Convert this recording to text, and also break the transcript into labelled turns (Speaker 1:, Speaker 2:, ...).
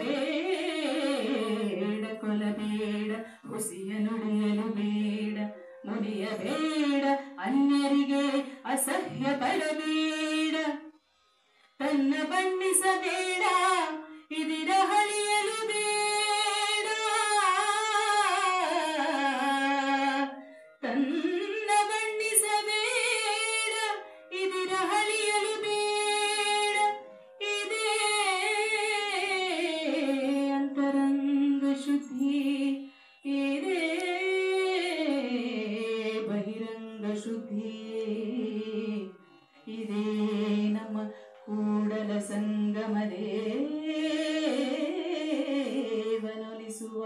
Speaker 1: ಬೇಡ ಕೊಲಬೇಡ ಹುಸಿಯ ನುಡಿಯಲು ಬೇಡ ಮುಡಿಯಬೇಡ ಅನ್ಯರಿಗೆ ಅಸಹ್ಯ ಪಡಬೇಡ. ತನ್ನ ಬಣ್ಣಿಸಬೇಡ, ಇದಿರ ಹಳಿಯಲು ಬೇಡ. ತನ್ನ ಬಣ್ಣಿಸಬೇಡ, ಇದಿರ ಹಳಿಯಲು ಬೇಡ. ಇದೇ ನಮ್ಮ ಕೂಡಲ ಸಂಗಮ ದೇವನೊಲಿಸುವ